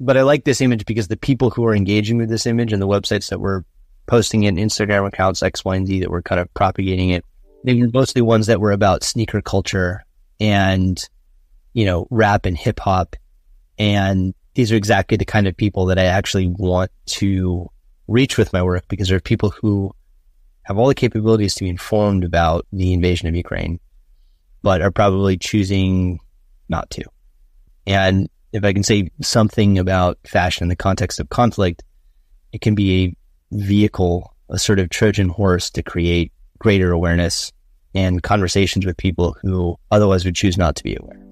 but I like this image because the people who are engaging with this image and the websites that were posting it, Instagram accounts X, Y, and Z that were kind of propagating it, they were mostly ones that were about sneaker culture and, you know, rap and hip hop. And these are exactly the kind of people that I actually want to reach with my work because they're people who have all the capabilities to be informed about the invasion of Ukraine, but are probably choosing not to. And if I can say something about fashion in the context of conflict, it can be a vehicle, a sort of Trojan horse to create greater awareness and conversations with people who otherwise would choose not to be aware.